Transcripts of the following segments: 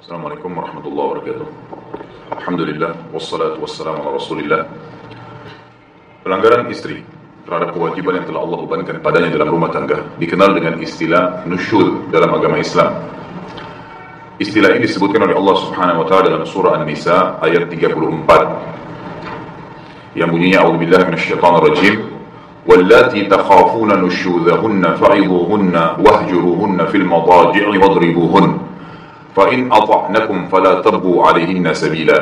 Assalamualaikum warahmatullahi wabarakatuh. Alhamdulillah, wassalatu wassalamu ala rasulillah. Pelanggaran istri terhadap kewajiban yang telah Allah bebankan padanya dalam rumah tangga dikenal dengan istilah nusyud dalam agama Islam. Istilah ini disebutkan oleh Allah Subhanahu wa taala dalam surah An-Nisa ayat 34 yang bunyinya a'udzubillahi minasyaitonir rajim واللاتي تخافون نشوذهن فعظوهن واهجروهن في المضاجع واضربوهن فإن أطعنكم فلا تبغوا عليهن سبيلا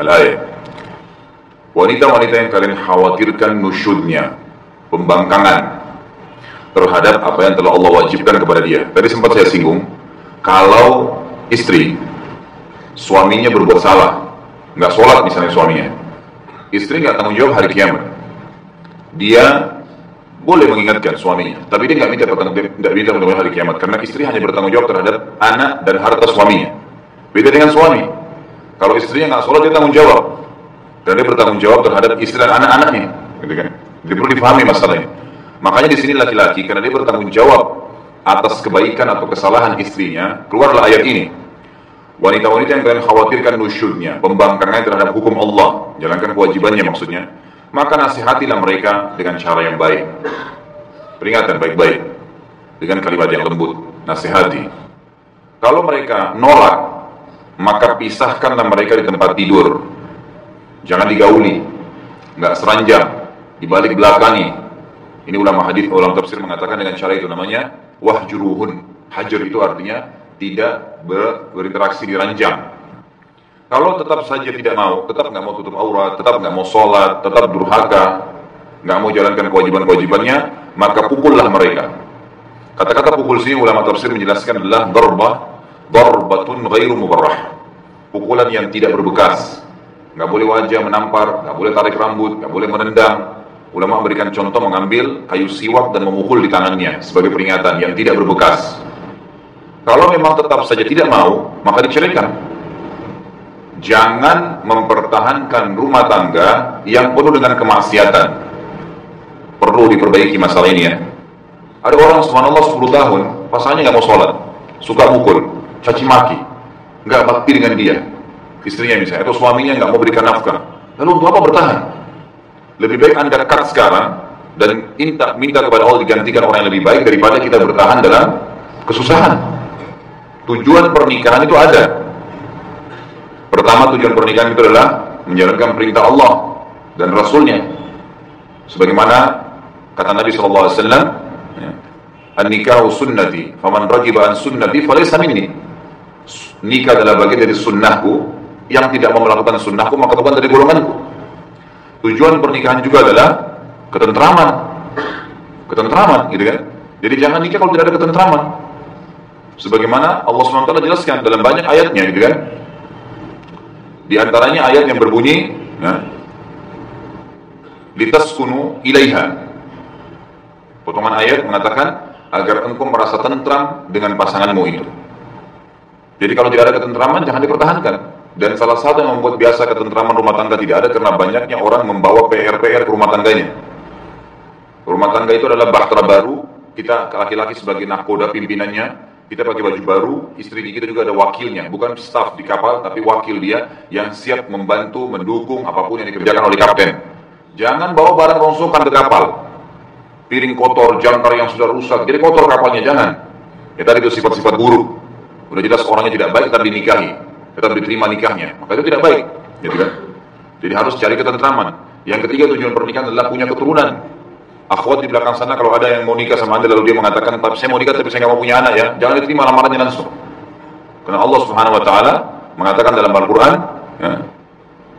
الآية Wanita-wanita yang kalian khawatirkan nusyudnya, pembangkangan terhadap apa yang telah Allah wajibkan kepada dia. Tadi sempat saya singgung, kalau istri suaminya berbuat salah, nggak sholat misalnya suaminya, istri nggak tanggung jawab hari kiamat. Dia boleh mengingatkan suaminya, tapi dia nggak minta tidak minta pertanggung hari kiamat karena istri hanya bertanggung jawab terhadap anak dan harta suaminya. Beda dengan suami. Kalau istrinya nggak sholat dia tanggung jawab dan dia bertanggung jawab terhadap istri dan anak-anaknya, gitu kan? Jadi perlu difahami masalahnya. Makanya di sini laki-laki karena dia bertanggung jawab atas kebaikan atau kesalahan istrinya, keluarlah ayat ini. Wanita-wanita yang kalian khawatirkan nusyudnya, pembangkangan terhadap hukum Allah, jalankan kewajibannya maksudnya, maka nasihatilah mereka dengan cara yang baik. Peringatan baik-baik dengan kalimat yang lembut, nasihati. Kalau mereka nolak, maka pisahkanlah mereka di tempat tidur. Jangan digauli, nggak seranjang, dibalik belakangi. Ini ulama hadis, ulama tafsir mengatakan dengan cara itu namanya wahjuruhun. Hajar itu artinya tidak ber, berinteraksi di ranjang. Kalau tetap saja tidak mau, tetap nggak mau tutup aurat, tetap nggak mau sholat, tetap durhaka, nggak mau jalankan kewajiban-kewajibannya, maka pukullah mereka. Kata-kata pukul sini ulama tafsir menjelaskan adalah darbah, darbatun ghairu mubarrah. Pukulan yang tidak berbekas, nggak boleh wajah menampar, nggak boleh tarik rambut, nggak boleh menendang. Ulama memberikan contoh mengambil kayu siwak dan memukul di tangannya sebagai peringatan yang tidak berbekas. Kalau memang tetap saja tidak mau, maka diceraikan. Jangan mempertahankan rumah tangga yang penuh dengan kemaksiatan. Perlu diperbaiki masalah ini ya. Ada orang subhanallah 10 tahun, pasangannya nggak mau sholat, suka mukul, caci maki, nggak bakti dengan dia, istrinya misalnya, atau suaminya nggak mau berikan nafkah. Lalu untuk apa bertahan? Lebih baik anda cut sekarang dan minta, minta kepada Allah digantikan orang yang lebih baik daripada kita bertahan dalam kesusahan. Tujuan pernikahan itu ada. Pertama tujuan pernikahan itu adalah menjalankan perintah Allah dan Rasulnya. Sebagaimana kata Nabi SAW, ya, An-nikahu sunnati, faman rajiba an sunnati falaysa minni. Nikah adalah bagian dari sunnahku, yang tidak mau melakukan sunnahku maka bukan dari golonganku. Tujuan pernikahan juga adalah ketentraman. Ketentraman, gitu kan? Jadi jangan nikah kalau tidak ada ketentraman. Sebagaimana Allah SWT jelaskan dalam banyak ayatnya, gitu kan? Di antaranya ayat yang berbunyi, ya, litaskunu ilaiha. Potongan ayat mengatakan agar engkau merasa tentram dengan pasanganmu itu. Jadi kalau tidak ada ketentraman jangan dipertahankan. Dan salah satu yang membuat biasa ketentraman rumah tangga tidak ada karena banyaknya orang membawa PR-PR ke rumah tangganya. Rumah tangga itu adalah bahtera baru, kita laki-laki sebagai nahkoda pimpinannya, kita pakai baju baru, istri kita juga ada wakilnya, bukan staff di kapal, tapi wakil dia yang siap membantu, mendukung apa pun yang dikerjakan oleh kapten. Jangan bawa barang rongsokan ke kapal. Piring kotor, jangkar yang sudah rusak, jadi kotor kapalnya, jangan. Ya tadi itu sifat-sifat buruk. Udah jelas orangnya tidak baik, tapi dinikahi. Tetap diterima nikahnya. Maka itu tidak baik. Gitu kan? Jadi harus cari ketentraman. Yang ketiga tujuan pernikahan adalah punya keturunan. Akhwat di belakang sana kalau ada yang mau nikah sama anda lalu dia mengatakan, tapi saya mau nikah tapi saya nggak mau punya anak ya, jangan diterima lamarannya langsung. Karena Allah Subhanahu Wa Taala mengatakan dalam Al-Quran, ya,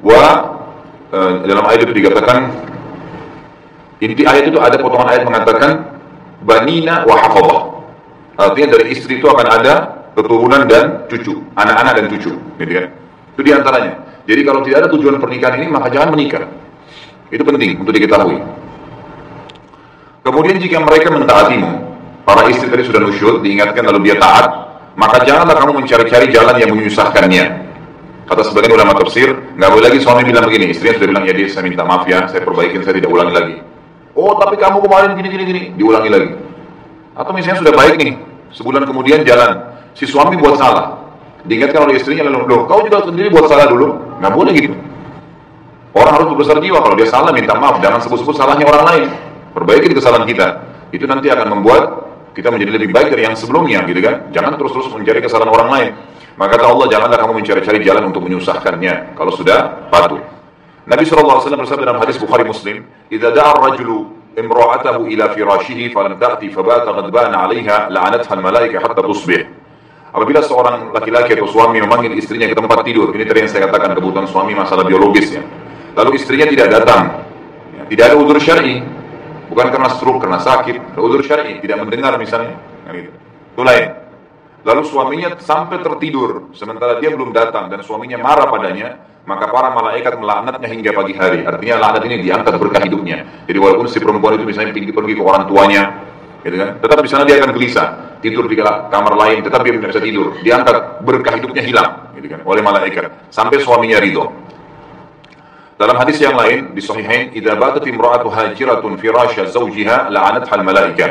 wa uh, dalam ayat itu dikatakan, inti ayat itu ada potongan ayat mengatakan, banina wa hafadhah. Artinya dari istri itu akan ada keturunan dan cucu, anak-anak dan cucu, gitu kan? Itu di antaranya. Jadi kalau tidak ada tujuan pernikahan ini maka jangan menikah. Itu penting untuk diketahui. Kemudian jika mereka mentaatimu, para istri tadi sudah nusyud, diingatkan lalu dia taat, maka janganlah kamu mencari-cari jalan yang menyusahkannya. Kata sebagian ulama tafsir, nggak boleh lagi suami bilang begini, istrinya sudah bilang ya dia saya minta maaf ya, saya perbaikin, saya tidak ulangi lagi. Oh tapi kamu kemarin gini gini gini, diulangi lagi. Atau misalnya sudah baik nih, sebulan kemudian jalan, si suami buat salah, Diingatkan oleh istrinya lalu, loh kau juga sendiri buat salah dulu. Nggak boleh gitu. Orang harus berbesar jiwa kalau dia salah minta maaf, jangan sebut-sebut salahnya orang lain. Perbaiki kesalahan kita. Itu nanti akan membuat kita menjadi lebih baik dari yang sebelumnya gitu kan. Jangan terus-terus mencari kesalahan orang lain. Maka kata Allah, janganlah kamu mencari-cari jalan untuk menyusahkannya. Kalau sudah, patuh. Nabi SAW bersabda dalam hadis Bukhari Muslim, "Idza da'a ar-rajulu imra'atahu ila firashihi falam ta'ti fabata ghadban 'alayha la'anatha al-malaika hatta tusbih." Apabila seorang laki-laki atau suami memanggil istrinya ke tempat tidur, ini tadi yang saya katakan kebutuhan suami masalah biologis ya. Lalu istrinya tidak datang, ya, tidak ada udur syar'i, bukan karena stroke, karena sakit, udur syar'i, tidak mendengar misalnya, nah, gitu. itu lain. Lalu suaminya sampai tertidur, sementara dia belum datang dan suaminya marah padanya, maka para malaikat melaknatnya hingga pagi hari. Artinya laknat ini diangkat berkah hidupnya. Jadi walaupun si perempuan itu misalnya pergi, pergi ke orang tuanya, gitu kan, tetap di sana dia akan gelisah, tidur di kamar lain, tetap dia tidak bisa tidur. Diangkat berkah hidupnya hilang, gitu kan, oleh malaikat sampai suaminya ridho. Dalam hadis yang lain di Sahihain, "Idza batat imra'atu hajiratun firasha zawjiha la'anatha al-malaikah."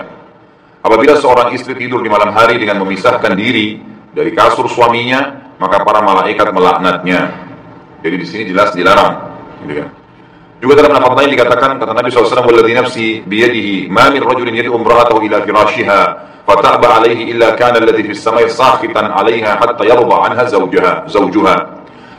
Apabila seorang istri tidur di malam hari dengan memisahkan diri dari kasur suaminya, maka para malaikat melaknatnya. Jadi di sini jelas dilarang. Gitu kan. Juga dalam lafaz lain dikatakan kata Nabi SAW, "Walladzi nafsi biyadihi, ma min rajulin yad'u imra'atahu ila firashiha, fata'ba 'alaihi illa kana alladhi fis samai sakhitan 'alaiha hatta yarda 'anha zawjaha." zawjuha.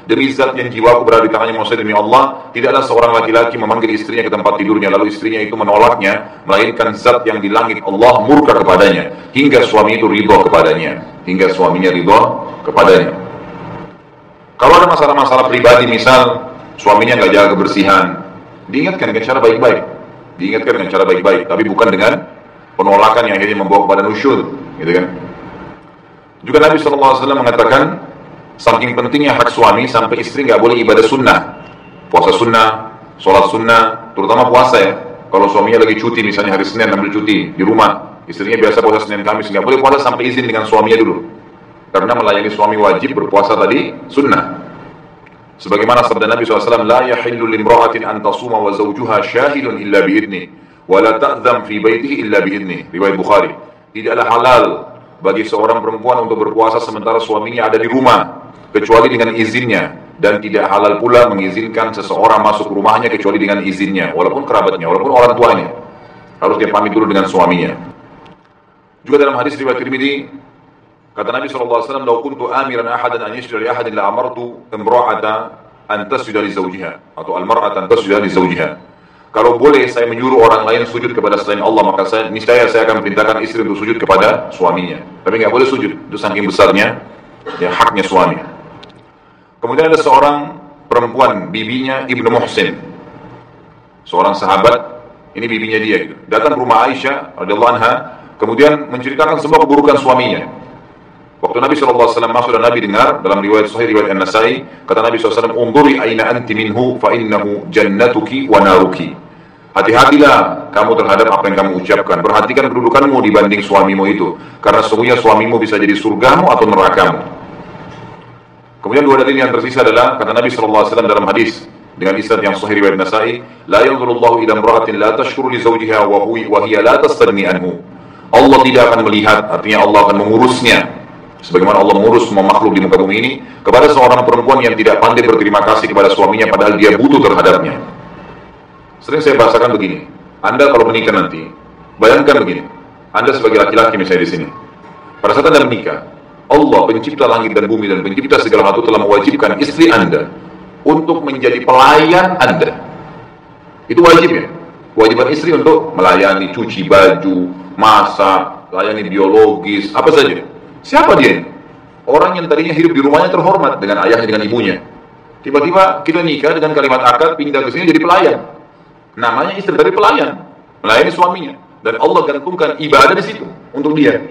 Demi zat yang jiwaku berada di tangannya manusia demi Allah, tidaklah seorang laki-laki memanggil istrinya ke tempat tidurnya, lalu istrinya itu menolaknya, melainkan zat yang di langit Allah murka kepadanya, hingga suami itu ridho kepadanya, hingga suaminya ridho kepadanya. Kalau ada masalah-masalah pribadi, misal suaminya nggak jaga kebersihan, diingatkan dengan cara baik-baik, diingatkan dengan cara baik-baik, tapi bukan dengan penolakan yang akhirnya membawa kepada nusyud, gitu kan? Juga Nabi SAW mengatakan, Saking pentingnya hak suami sampai istri nggak boleh ibadah sunnah, puasa sunnah, sholat sunnah, terutama puasa ya. Kalau suaminya lagi cuti, misalnya hari Senin ambil cuti di rumah, istrinya biasa puasa Senin Kamis nggak boleh puasa sampai izin dengan suaminya dulu. Karena melayani suami wajib berpuasa tadi sunnah. Sebagaimana sabda Nabi SAW, La yahillu limra'atin an tasuma wa zawjuha syahidun illa biidni, wa la ta'zam fi baitihi illa. Riwayat Bukhari. Tidaklah halal bagi seorang perempuan untuk berpuasa sementara suaminya ada di rumah kecuali dengan izinnya. Dan tidak halal pula mengizinkan seseorang masuk rumahnya kecuali dengan izinnya walaupun kerabatnya walaupun orang tuanya. Harus dia pamit dulu dengan suaminya. Juga dalam hadis riwayat Tirmidzi kata Nabi SAW "Lau kuntu amiran ahadan an yasjuda li ahadin la amartu imra'ata an tasjuda li zawjiha. Atau al-mar'ata an tasjuda li zawjiha. Kalau boleh saya menyuruh orang lain sujud kepada selain Allah maka saya niscaya saya akan perintahkan istri untuk sujud kepada suaminya. Tapi nggak boleh sujud itu saking besarnya ya haknya suami Kemudian ada seorang perempuan, bibinya Ibnu Muhsin. Seorang sahabat, ini bibinya dia gitu. Datang ke rumah Aisyah radhiyallahu anha, kemudian menceritakan semua keburukan suaminya. Waktu Nabi SAW masuk dan Nabi dengar dalam riwayat Sahih riwayat An-Nasai, kata Nabi SAW, "Unduri aina anti minhu fa innahu jannatuki wa naruki." Hati-hatilah kamu terhadap apa yang kamu ucapkan. Perhatikan kedudukanmu dibanding suamimu itu. Karena sesungguhnya suamimu bisa jadi surgamu atau nerakamu. Kemudian dua dalil yang tersisa adalah kata Nabi SAW dalam hadis dengan isnad yang sahih riwayat Nasa'i, la yanzurullahu ila imra'atin la tashkuru li zawjiha wa huwa wa hiya la tastagni anhu. Allah tidak akan melihat, artinya Allah akan mengurusnya sebagaimana Allah mengurus semua makhluk di muka bumi ini kepada seorang perempuan yang tidak pandai berterima kasih kepada suaminya padahal dia butuh terhadapnya. Sering saya bahasakan begini, Anda kalau menikah nanti, bayangkan begini, Anda sebagai laki-laki misalnya di sini, pada saat Anda menikah, Allah pencipta langit dan bumi dan pencipta segala sesuatu telah mewajibkan istri anda untuk menjadi pelayan anda. Itu wajib ya. Kewajiban istri untuk melayani, cuci baju, masak, layani biologis, apa saja. Siapa dia? Orang yang tadinya hidup di rumahnya terhormat dengan ayahnya, dengan ibunya. Tiba-tiba kita nikah dengan kalimat akad, pindah ke sini jadi pelayan. Namanya istri dari pelayan, melayani suaminya. Dan Allah gantungkan ibadah di situ untuk dia.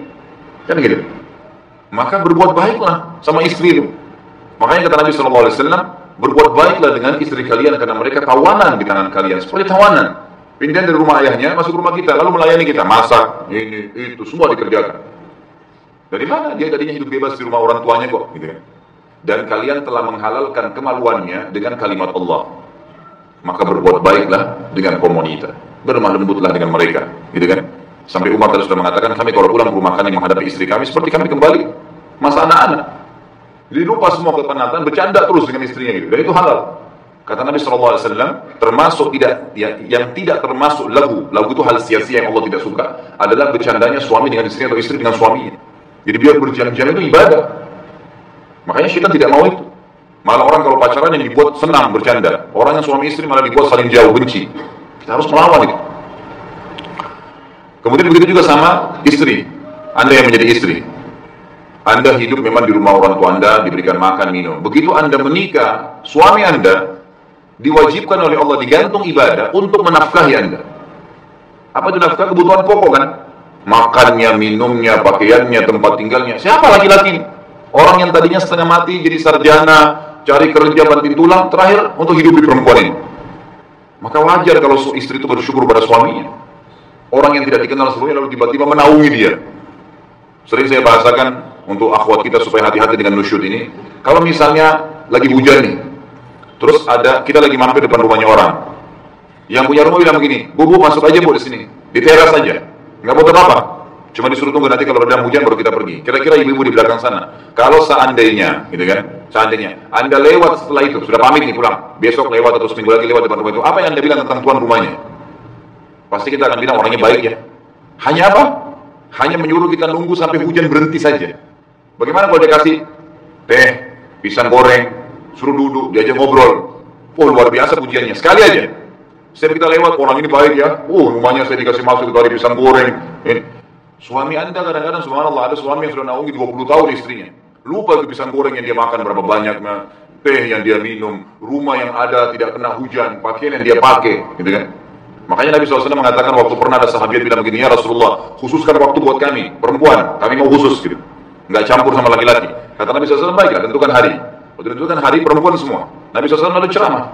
Kan gitu maka berbuat baiklah sama istri itu. Makanya kata Nabi SAW, berbuat baiklah dengan istri kalian karena mereka tawanan di tangan kalian, seperti tawanan. Pindah dari rumah ayahnya, masuk rumah kita, lalu melayani kita, masak, ini, itu, semua dikerjakan. Dari mana dia tadinya hidup bebas di rumah orang tuanya kok, gitu kan? Dan kalian telah menghalalkan kemaluannya dengan kalimat Allah. Maka berbuat baiklah dengan komunitas. Bermah lembutlah dengan mereka, gitu kan? Sampai Umar tadi sudah mengatakan, kami kalau pulang ke rumah kami menghadapi istri kami, seperti kami kembali masa anak-anak. Jadi lupa semua kepenatan, bercanda terus dengan istrinya gitu. Dan itu halal. Kata Nabi SAW, termasuk tidak ya, yang tidak termasuk lagu, lagu itu hal sia-sia yang Allah tidak suka, adalah bercandanya suami dengan istri atau istri dengan suaminya. Jadi biar berjalan-jalan itu ibadah. Makanya syaitan tidak mau itu. Malah orang kalau pacaran yang dibuat senang bercanda. Orang yang suami istri malah dibuat saling jauh, benci. Kita harus melawan itu. Kemudian begitu juga sama istri. Anda yang menjadi istri. Anda hidup memang di rumah orang tua Anda, diberikan makan, minum. Begitu Anda menikah, suami Anda diwajibkan oleh Allah digantung ibadah untuk menafkahi Anda. Apa itu nafkah? Kebutuhan pokok kan? Makannya, minumnya, pakaiannya, tempat tinggalnya. Siapa laki-laki? Orang yang tadinya setengah mati jadi sarjana, cari kerja banting tulang, terakhir untuk hidup di perempuan ini. Maka wajar kalau istri itu bersyukur pada suaminya. Orang yang tidak dikenal sebelumnya lalu tiba-tiba menaungi dia. Sering saya bahasakan untuk akhwat kita supaya hati-hati dengan nusyud ini. Kalau misalnya lagi hujan nih, terus ada kita lagi mampir depan rumahnya orang. Yang punya rumah bilang begini, bu, bu masuk aja bu di sini, di teras saja, nggak butuh apa. Cuma disuruh tunggu nanti kalau ada hujan baru kita pergi. Kira-kira ibu-ibu di belakang sana. Kalau seandainya, gitu kan? Seandainya Anda lewat setelah itu, sudah pamit nih pulang. Besok lewat atau seminggu lagi lewat depan rumah itu. Apa yang Anda bilang tentang tuan rumahnya? Pasti kita akan bilang orangnya baik ya. Hanya apa? Hanya menyuruh kita nunggu sampai hujan berhenti saja. Bagaimana kalau dia kasih teh, pisang goreng, suruh duduk, diajak ngobrol. Oh luar biasa pujiannya. Sekali aja. Setiap kita lewat, orang ini baik ya. Oh rumahnya saya dikasih masuk dari pisang goreng. Ini. Suami anda kadang-kadang subhanallah ada suami yang sudah naungi 20 tahun istrinya. Lupa itu pisang goreng yang dia makan berapa banyaknya, teh yang dia minum, rumah yang ada tidak kena hujan, pakaian yang dia pakai, gitu kan. Makanya Nabi SAW mengatakan waktu pernah ada sahabat bilang begini, ya Rasulullah, khususkan waktu buat kami, perempuan, kami mau khusus gitu. Nggak campur sama laki-laki. Kata Nabi SAW, baiklah, tentukan hari. Waktu tentukan hari perempuan semua. Nabi SAW lalu ceramah.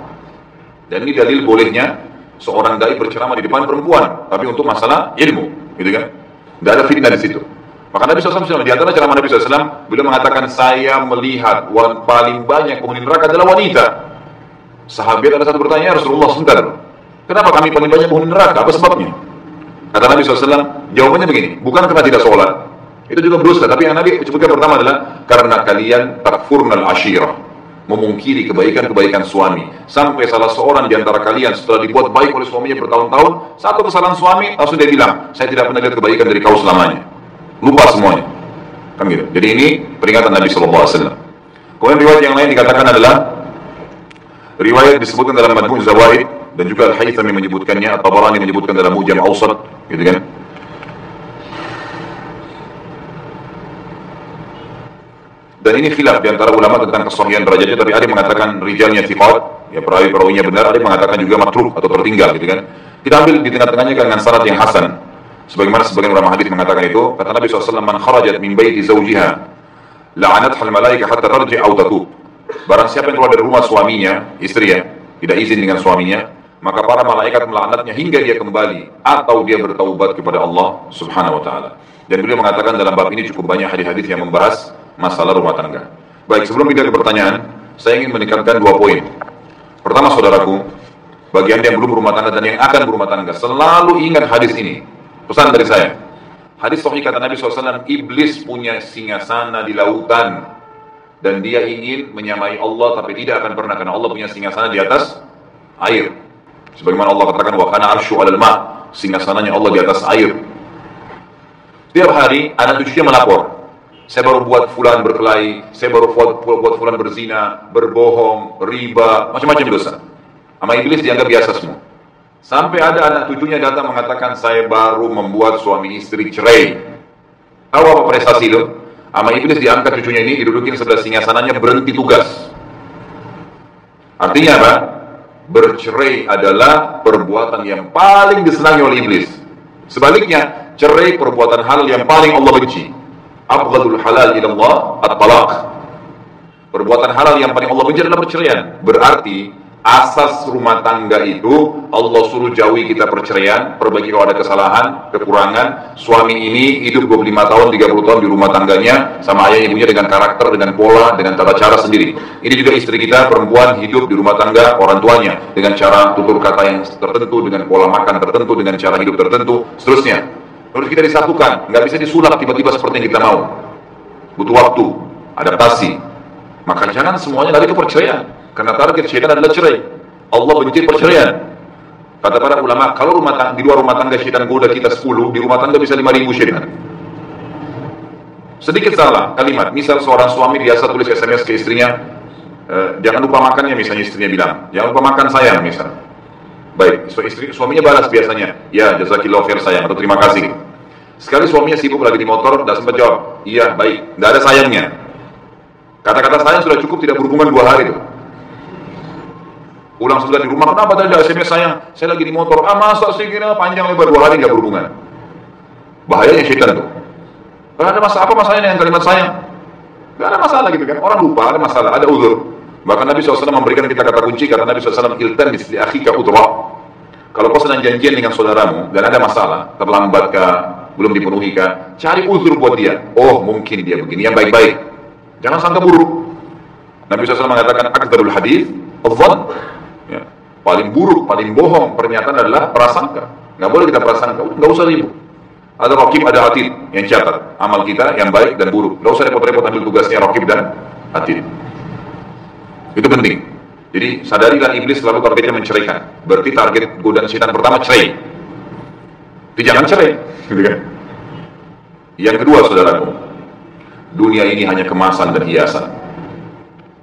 Dan ini dalil bolehnya seorang dai berceramah di depan perempuan, tapi untuk masalah ilmu, gitu kan. Tidak ada fitnah di situ. Maka Nabi SAW, di antara ceramah Nabi SAW, beliau mengatakan, saya melihat paling banyak penghuni neraka adalah wanita. Sahabat ada satu bertanya, ya Rasulullah sebentar, kenapa kami paling banyak penghuni neraka? Apa sebabnya? Kata Nabi SAW, jawabannya begini, bukan karena tidak sholat, itu juga berdosa, tapi yang Nabi sebutkan pertama adalah, karena kalian takfurnal ashirah, memungkiri kebaikan-kebaikan suami. Sampai salah seorang di antara kalian setelah dibuat baik oleh suaminya bertahun-tahun, satu kesalahan suami langsung dia bilang, saya tidak pernah lihat kebaikan dari kau selamanya. Lupa semuanya. Kan gitu. Jadi ini peringatan Nabi Wasallam. Kemudian riwayat yang lain dikatakan adalah riwayat disebutkan dalam Majmu' Zawaid dan juga Al-Haythami menyebutkannya, atau Tabarani menyebutkan dalam Mujam Awsat, gitu kan. Dan ini khilaf di antara ulama tentang kesahihan derajatnya, tapi ada yang mengatakan rijalnya thiqat, ya perawi-perawinya benar, ada yang mengatakan juga matruk atau tertinggal gitu kan. Kita ambil di tengah-tengahnya dengan syarat yang hasan. Sebagaimana sebagian ulama hadis mengatakan itu, kata Nabi SAW, "Man kharajat min baiti zawjiha, la'anatha al-malaika hatta tarji' aw tatub." Barang siapa yang keluar dari rumah suaminya, istri ya, tidak izin dengan suaminya, maka para malaikat melaknatnya hingga dia kembali atau dia bertaubat kepada Allah Subhanahu wa taala. Dan beliau mengatakan dalam bab ini cukup banyak hadis-hadis yang membahas masalah rumah tangga. Baik, sebelum kita ke pertanyaan, saya ingin menekankan dua poin. Pertama, saudaraku, bagi anda yang belum berumah tangga dan yang akan berumah tangga, selalu ingat hadis ini. Pesan dari saya. Hadis sahih kata Nabi SAW, iblis punya singgasana di lautan dan dia ingin menyamai Allah tapi tidak akan pernah karena Allah punya singgasana di atas air. Sebagaimana Allah katakan wa kana arsyu 'alal ma, singgasananya Allah di atas air. Setiap hari anak cucunya melapor, saya baru buat fulan berkelahi, saya baru buat, buat fulan berzina, berbohong, riba, macam-macam dosa. Sama iblis dianggap biasa semua. Sampai ada anak cucunya datang mengatakan saya baru membuat suami istri cerai. Tahu apa prestasi itu? Sama iblis diangkat cucunya ini didudukin sebelah singgasananya berhenti tugas. Artinya apa? Bercerai adalah perbuatan yang paling disenangi oleh iblis. Sebaliknya, cerai perbuatan hal yang paling Allah benci abghadul halal ila Allah at-talaq. Perbuatan halal yang paling Allah benci adalah perceraian. Berarti asas rumah tangga itu Allah suruh jauhi kita perceraian, perbaiki kalau ada kesalahan, kekurangan. Suami ini hidup 25 tahun, 30 tahun di rumah tangganya sama ayah ibunya dengan karakter, dengan pola, dengan tata cara sendiri. Ini juga istri kita perempuan hidup di rumah tangga orang tuanya dengan cara tutur kata yang tertentu, dengan pola makan tertentu, dengan cara hidup tertentu, seterusnya. Harus kita disatukan, nggak bisa disulap tiba-tiba seperti yang kita mau. Butuh waktu, adaptasi. Maka jangan semuanya lari ke perceraian. Karena target syaitan adalah cerai. Allah benci perceraian. Kata para ulama, kalau rumah tangga, di luar rumah tangga syaitan goda kita 10, di rumah tangga bisa 5000 syaitan. Sedikit salah kalimat. Misal seorang suami biasa tulis SMS ke istrinya, e, jangan lupa makannya misalnya istrinya bilang, jangan lupa makan sayang misal. Baik, so, istri, suaminya balas biasanya, ya jazakillah khair sayang atau terima kasih. Sekali suaminya sibuk lagi di motor, tidak sempat jawab, iya baik, tidak ada sayangnya. Kata-kata sayang sudah cukup tidak berhubungan dua hari itu. Ulang sudah di rumah, kenapa tadi SMS sayang? Saya lagi di motor, ah masa sih kira panjang lebar dua hari nggak berhubungan. Bahayanya syaitan tuh. Gak ada masalah, apa masalahnya dengan kalimat sayang? Gak ada masalah gitu kan, orang lupa, ada masalah, ada uzur. Bahkan Nabi SAW memberikan kita kata kunci, kata Nabi SAW, iltamis li akhika udra. Kalau kau sedang janjian dengan saudaramu, dan ada masalah, terlambat kah, belum dipenuhi kah, cari uzur buat dia. Oh, mungkin dia begini, yang baik-baik. Jangan sangka buruk. Nabi SAW mengatakan, akdarul hadis, adzan. Ya. Paling buruk, paling bohong pernyataan adalah prasangka. Nggak boleh kita prasangka, nggak usah ribut. Ada rokib, ada atid yang catat amal kita yang baik dan buruk. Gak usah repot-repot ambil tugasnya rokib dan atid. Itu penting. Jadi sadarilah iblis selalu targetnya menceraikan. Berarti target godaan setan pertama cerai. Tapi jangan cerai, gitu kan? Yang kedua, saudaraku, dunia ini hanya kemasan dan hiasan.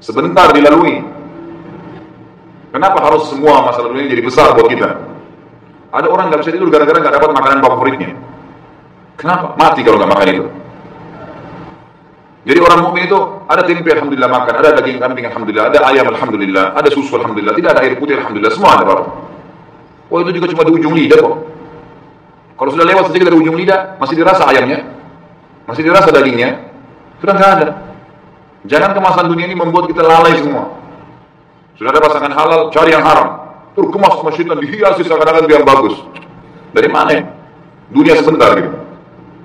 Sebentar dilalui. Kenapa harus semua masalah dunia jadi besar buat kita? Ada orang nggak bisa tidur gara-gara nggak dapat makanan favoritnya. Kenapa? Mati kalau nggak makan itu. Jadi orang mukmin itu ada tempe alhamdulillah makan, ada daging kambing alhamdulillah, ada ayam alhamdulillah, ada susu alhamdulillah, tidak ada air putih alhamdulillah, semua ada Bapak. Oh itu juga cuma di ujung lidah kok. Kalau sudah lewat sedikit dari ujung lidah, masih dirasa ayamnya, masih dirasa dagingnya, sudah nggak ada. Jangan kemasan dunia ini membuat kita lalai semua. Sudah ada pasangan halal, cari yang haram. Terkemas masjid dan dihiasi seakan-akan yang bagus. Dari mana? Dunia sebentar gitu.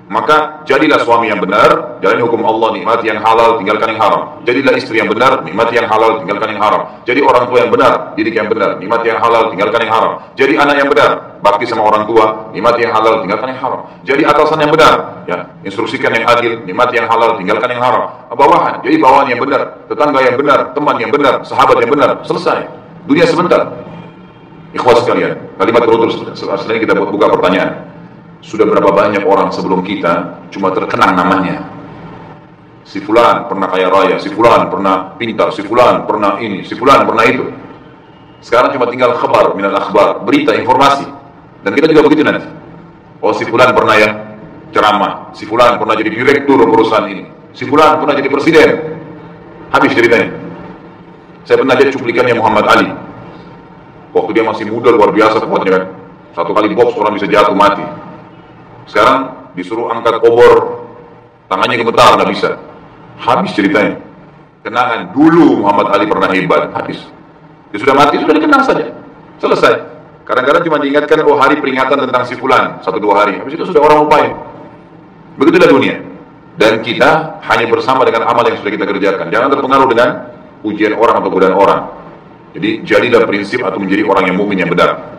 Maka jadilah suami yang benar, jalani hukum Allah, nikmati yang halal, tinggalkan yang haram. Jadilah istri yang benar, nikmati yang halal, tinggalkan yang haram. Jadi orang tua yang benar, didik yang benar, nikmati yang halal, tinggalkan yang haram. Jadi anak yang benar, bakti sama orang tua, nikmati yang halal, tinggalkan yang haram. Jadi atasan yang benar, ya, instruksikan yang adil, nikmati yang halal, tinggalkan yang haram. Bawahan, jadi bawahan yang benar, tetangga yang benar, teman yang benar, sahabat yang benar, selesai. Dunia sebentar. Ikhwas sekalian, kalimat penutup setelah kita buka pertanyaan sudah berapa banyak orang sebelum kita cuma terkenang namanya. Si fulan pernah kaya raya, si fulan pernah pintar, si fulan pernah ini, si fulan pernah itu. Sekarang cuma tinggal khabar, minal akhbar, berita, informasi. Dan kita juga begitu nanti. Oh si fulan pernah ya ceramah, si fulan pernah jadi direktur perusahaan ini, si fulan pernah jadi presiden. Habis ceritanya. Saya pernah lihat cuplikannya Muhammad Ali. Waktu dia masih muda luar biasa kuatnya kan. Satu kali box orang bisa jatuh mati sekarang disuruh angkat obor, tangannya gemetar, nggak bisa. Habis ceritanya. Kenangan dulu Muhammad Ali pernah hebat, habis. Dia sudah mati, sudah dikenang saja. Selesai. Kadang-kadang cuma diingatkan, oh hari peringatan tentang si fulan, satu dua hari. Habis itu sudah orang lupain. Begitulah dunia. Dan kita hanya bersama dengan amal yang sudah kita kerjakan. Jangan terpengaruh dengan ujian orang atau godaan orang. Jadi jadilah prinsip atau menjadi orang yang mukmin yang benar.